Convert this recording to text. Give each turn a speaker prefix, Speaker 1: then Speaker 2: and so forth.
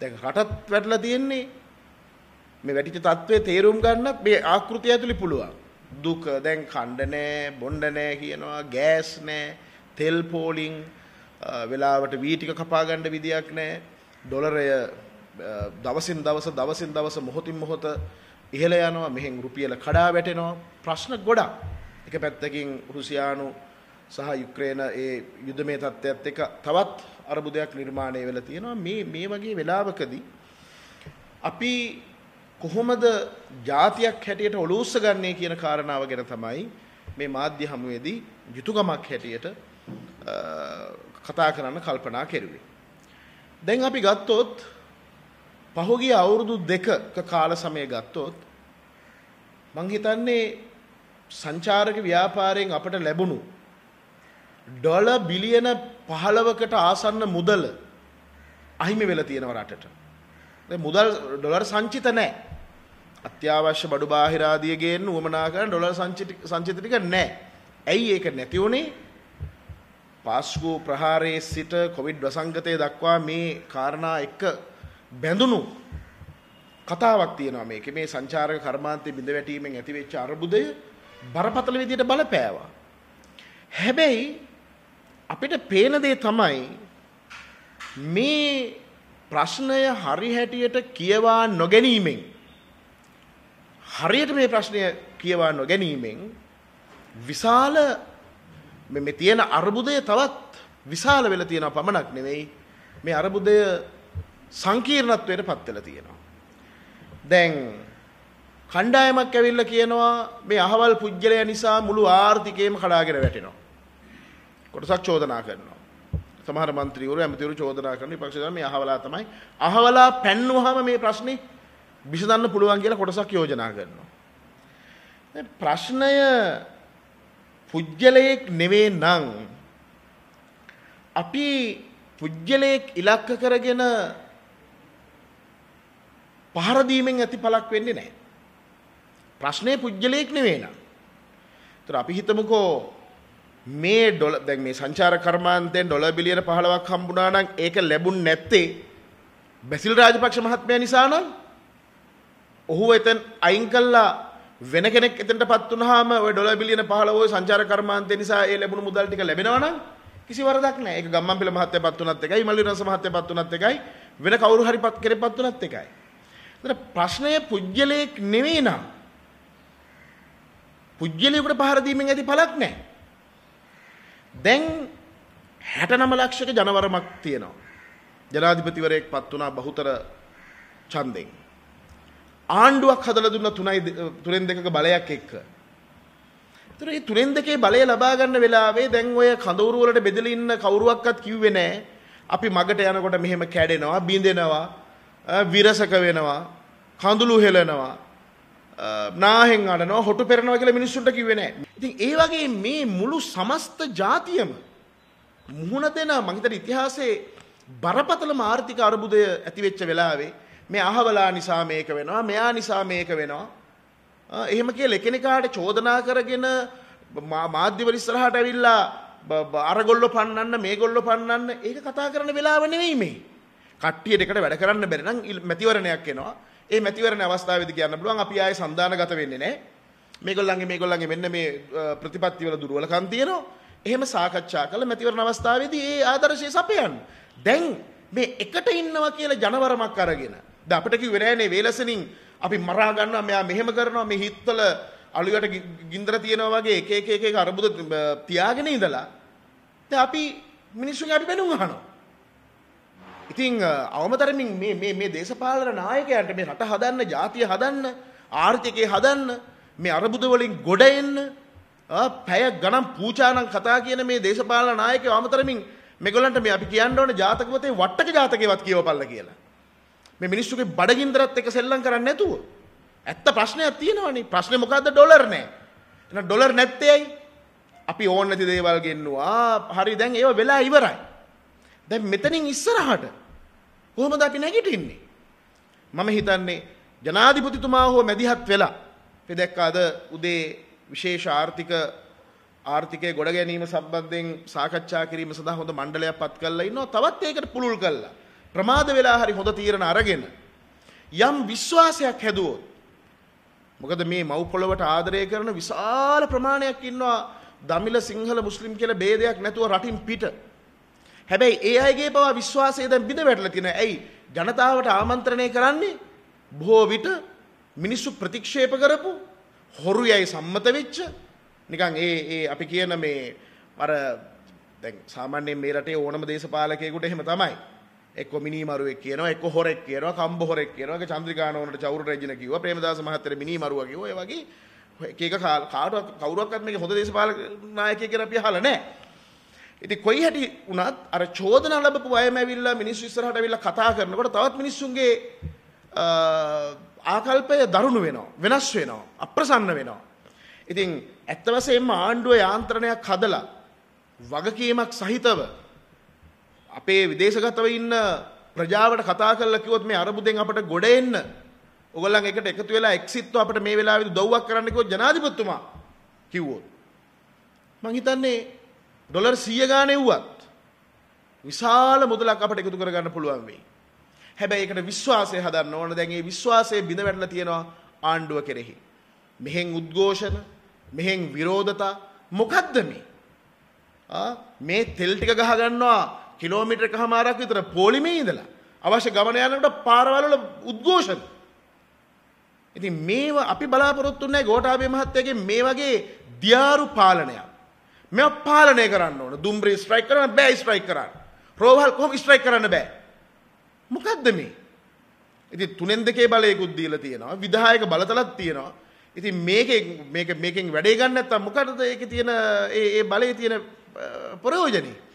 Speaker 1: දැන් රටත් වැටලා තියෙන්නේ මේ වැටිච්ච තත්ත්වයේ තේරුම් ගන්නත් මේ ආකෘතිය ඇතුලේ පුළුවන්. දුක දැන් කණ්ඩ නෑ, බොණ්ඩ නෑ කියනවා, ගෑස් නෑ, තෙල් පෝලිං වෙලාවට වී ටික කපා ගන්න විදියක් නෑ. ඩොලරය දවසින් දවස දවසින් දවස මොහොතින් මොහොත ඉහළ යනවා. මෙහෙන් රුපියල කඩා වැටෙනවා. ප්‍රශ්න ගොඩක්. එක පැත්තකින් රුසියානු සහ යුක්‍රේන ඒ යුද්ධමය තත්ත්වයත් එක්ක තවත් අරබුදයක් නිර්මාණය වෙලා තියෙනවා. මේ මේ වගේ වෙලාවකදී අපි කොහොමද જાතියක් හැටියට ඔලූස්ස ගන්නේ කියන කාරණාව ගැන තමයි මේ මාධ්‍ය හමුවේදී යුතුයකමක් හැටියට කතා කරන්න කල්පනා කෙරුවේ. දැන් අපි ගත්තොත් පහුගිය අවුරුදු දෙකක කාල සමය ගත්තොත් මං හිතන්නේ සංචාරක ව්‍යාපාරයෙන් අපට ලැබුණු ඩොල බිලියන 15කට ආසන්න මුදල අහිමි වෙලා තියෙනවා රටට. දැන් මුදල් ඩොලර් සංචිත නැහැ. අත්‍යවශ්‍ය බඩු බාහිර ආදිය ගේන්න උවමනා කරන ඩොලර් සංචිත සංචිත ටික නැහැ. ඇයි ඒක නැති උනේ? පාස්කු ප්‍රහාරයේ සිට කොවිඩ් වසංගතය දක්වා මේ කාරණා එක්ක බැඳුණු කතාවක් තියෙනවා මේකේ. මේ සංචාරක කර්මාන්තයේ බිඳ වැටීමෙන් ඇතිවෙච්ච අර්බුදය බරපතල විදියට බලපෑවා. හැබැයි අපිට පේන දේ තමයි මේ ප්‍රශ්නය හරි හැටියට කියවා නොගැනීමෙන් හරියට මේ ප්‍රශ්නය කියවා නොගැනීමෙන් විශාල මේ තියෙන අර්බුදය තවත් විශාල වෙලා තියෙනවා පමණක් නෙවෙයි මේ අර්බුදය සංකීර්ණත්වයට පත් වෙලා තියෙනවා. දැන් කණ්ඩායමක් ඇවිල්ලා කියනවා මේ අහවල් පුජ්‍යලය නිසා මුළු ආර්ථිකයම කඩාගෙන වැටෙනවා. කොටසක් චෝදනා කරනවා. සමහර മന്ത്രിවරු ඇමතිවරු චෝදනා කරන විපක්ෂය දන්න මේ අහවලා තමයි අහවලා පැන්නුවාම මේ ප්‍රශ්නේ විසඳන්න පුළුවන් කියලා කොටසක් යෝජනා කරනවා. ප්‍රශ්නය පුජ්‍යලයක් නෙවේ නම් අපි පුජ්‍යලයක් ඉලක්ක කරගෙන පහර දීමෙන් ඇති පළක් වෙන්නේ නැහැ. ප්‍රශ්නේ පුජ්‍යලයක් නෙවෙයි නං. ඒතර අපි හිතමුකෝ මේ ඩොල දැන් මේ සංචාර කර්මාන්තයෙන් ඩොලර් බිලියන 15ක් හම්බුණා නම් ඒක ලැබුණ නැත්තේ බැසිල් රාජපක්ෂ මහත්මයා නිසා නම් ඔහු එතෙන් අයින් කළා වෙන කෙනෙක් එතනටපත් වුනහම ওই ඩොලර් බිලියන 15 ওই සංචාර කර්මාන්තය නිසා ඒ ලැබුණු මුදල් ටික ලැබෙනවා නම් කිසි වරදක් නැහැ. ඒක ගම්මන්පිල මහත්තයාපත් වුණත් එකයි, මල්ලිරස මහත්තයාපත් වුණත් එකයි, වෙන කවුරු හරි පත් කෙරෙපත් වුණත් එකයි. ඒතර ප්‍රශ්නය පුජ්‍යලයක් නෙවෙයි නම් පුජ්‍යලයකට පහර දීමෙන් ඇති පළක් නැහැ. දැන් 69 ලක්ෂක ජනවරමක් තියෙනවා. ජනාධිපතිවරයෙක් පත් වුණා බහුතර ඡන්දෙන්. ආණ්ඩුවක් හදලා දුන්න 3යි 3න් දෙකක බලයක් එක්ක. ඒතර මේ 3න් දෙකේ බලය ලබා ගන්න වෙලාවේ දැන් ඔය කඳවුරු වලට බෙදලා ඉන්න කවුරුවක්වත් කිව්වේ නැහැ. අපි මගට යනකොට මෙහෙම කැඩෙනවා, බිඳෙනවා, විරසක වෙනවා, කඳුළු හෙලනවා. නාහෙන් අඩනවා හොටු පෙරනවා කියලා මිනිස්සුන්ට කිව්වේ නැහැ. ඉතින් ඒ වගේ මේ මුළු සමස්ත ජාතියම මුහුණ දෙන මං හිතන ඉතිහාසයේ බරපතලම ආර්ථික අර්බුදය ඇති වෙච්ච වෙලාවේ මේ අහවලා නිසා මේක වෙනවා මෙයා නිසා මේක වෙනවා. එහෙම කියලා එකිනෙකාට චෝදනා කරගෙන මාධ්‍යවල ඉස්සරහට ඇවිල්ලා අරගොල්ලෝ පන්නන්න මේගොල්ලෝ පන්නන්න ඒක කතා කරන වෙලාව නෙවෙයි මේ. කට්ටියට එකට වැඩ කරන්න බැරි නම් මැතිවරණයක් එනවා. ඒ මැතිවරණ අවස්ථාවේදී කියන්න පුළුවන් අපි ආයේ සන්දානගත වෙන්නේ නැහැ. මේගොල්ලන්ගේ මේගොල්ලන්ගේ මෙන්න මේ ප්‍රතිපත්ති වල දුර්වලකම් තියෙනවා. එහෙම සාකච්ඡා කළ මැතිවරණ අවස්ථාවේදී ඒ ආදර්ශය සපයන්න. දැන් මේ එකට ඉන්නවා කියලා ජනවරමක් අරගෙන. දැන් අපිට කිව්වේ නෑනේ වේලසනින් අපි මරා ගන්නවා මෙයා මෙහෙම කරනවා මේ හිත්වල අලුයට ගින්දර තියෙනවා වගේ එක එක එක එක අරබුද තියාගෙන ඉඳලා දැන් අපි මිනිස්සුන්ගේ අපි බැනුම් අහනවා. ඉතින් අවමතරමින් මේ මේ මේ දේශපාලන නායකයන්ට මේ රට හදන්න, ජාතිය හදන්න, ආර්ථිකය හදන්න, මේ අරබුද වලින් ගොඩ එන්න, පැය ගණන් පූජානම් කතා කියන මේ දේශපාලන නායකයෝ අවමතරමින් මේගොල්ලන්ට මේ අපි කියන්න ඕනේ ජාතක පොතේ වට්ටක ජාතකේවත් කියවපල්ලා කියලා. මේ මිනිස්සුගේ බඩගින්දරත් එක්ක සෙල්ලම් කරන්නේ නැතුව. ඇත්ත ප්‍රශ්නයක් තියෙනවනේ. ප්‍රශ්නේ මොකද්ද ඩොලර් නැහැ. එහෙනම් ඩොලර් නැත්තේ ඇයි? අපි ඕන නැති දේවල් ගෙන්නුවා. හරි දැන් ඒව වෙලා ඉවරයි. දැන් මෙතනින් ඉස්සරහට කොහොමද අපි නැගිටින්නේ? මම හිතන්නේ ජනාධිපතිතුමා හෝ මැදිහත් වෙලා අපි දැක්ක අද උදේ විශේෂ ආර්ථික ආර්ථිකය ගොඩ ගැනීම සම්බන්ධයෙන් සාකච්ඡා කිරීම සඳහා හොඳ මණ්ඩලයක් පත් කරලා ඉන්නවා. තවත් ඒකට පුළුල් කළා. ප්‍රමාද වෙලා හරි හොඳ තීරණ අරගෙන යම් විශ්වාසයක් හැදුවොත් මොකද මේ මව් පොළවට ආදරය කරන විශාල ප්‍රමාණයක් ඉන්නවා දමිල සිංහල මුස්ලිම් කියලා ભેදයක් නැතුව රටින් පිට. හැබැයි ඒ අයගේ පවා විශ්වාසය දැන් බිඳ වැටලා තියෙනවා. ඇයි ජනතාවට ආමන්ත්‍රණය කරන්නේ බොහෝ විට මිනිස්සු ප්‍රතික්ෂේප කරපු හොරු යයි සම්මත වෙච්ච නිකන් ඒ ඒ අපි කියන මේ අර දැන් සාමාන්‍යයෙන් මේ රටේ ඕනම දේශපාලකයෙකුට එහෙම තමයි. එක්ක මිනිමරුවෙක් කියනවා එක්ක හොරෙක් කියනවා කම්බ හොරෙක් කියනවා ඒක චන්ද්‍රිකා නෝනට චෞර රජින කිව්වා ප්‍රේමදාස මහත්තයට මිනිමරුවා කිව්වා ඒ වගේ එක එක කාටවත් කවුරක්වත් මේක හොඳ දේශපාලක නායකයෙක් කියලා අපි අහලා නැහැ. ඉතින් කොයි හැටි වුණත් අර චෝදනා ලැබපු අයම ඇවිල්ලා මිනිස්සු ඉස්සරහට ඇවිල්ලා කතා කරනකොට තවත් මිනිස්සුන්ගේ ආකල්පය දරුණු වෙනවා වෙනස් වෙනවා අප්‍රසන්න වෙනවා. ඉතින් ඇත්ත වශයෙන්ම ආණ්ඩුව යාන්ත්‍රණයක් හදලා වගකීමක් සහිතව අපේ විදේශගතව ඉන්න ප්‍රජාවට කතා කරලා කිව්වොත් මේ අරබුදෙන් අපට ගොඩ එන්න ඔයගොල්ලන් එකට එකතු වෙලා එක්සිට්ව අපිට මේ වෙලාවේදී උදව්වක් කරන්න කිව්වොත් ජනාධිපතිතුමා කිව්වොත් මං හිතන්නේ ඩොලර් 100 ගානේ වුවත් විශාල මුදලක් අපට එකතු කරගන්න පුළුවන් වෙයි. හැබැයි ඒකට විශ්වාසය හදන්න ඕන. දැන් මේ විශ්වාසය බිඳ වැටලා තියෙනවා ආණ්ඩුව කෙරෙහි. මෙහෙන් උද්ඝෝෂණ, මෙහෙන් විරෝධතා මොකද්ද මේ? ආ මේ තෙල් ටික ගහ ගන්නවා කිලෝමීටර් එකමාරක් විතර පොලිමේ ඉඳලා අවශ්‍ය ගමන යනකොට පාරවල් වල උද්ඝෝෂණ. ඉතින් මේව අපි බලාපොරොත්තු නැහැ ගෝඨාභය මහත්තයාගේ මේ වගේ දියාරු පාලනයක්. මේව පාලනය කරන්න ඕන. දුම්බ්‍රි ස්ට්‍රයික් කරන්න බෑ ස්ට්‍රයික් කරන්න. රෝහල් කොහොම ස්ට්‍රයික් කරන්න බෑ. මොකද්ද මේ? ඉතින් තුනෙන් දෙකේ බලයකුත් දීලා තියෙනවා. විධායක බලතලක් තියෙනවා. ඉතින් මේකෙන් මේක මේකෙන් වැඩේ ගන්න නැත්තම් මොකටද ඒකේ තියෙන ඒ ඒ බලයේ තියෙන ප්‍රයෝජනේ?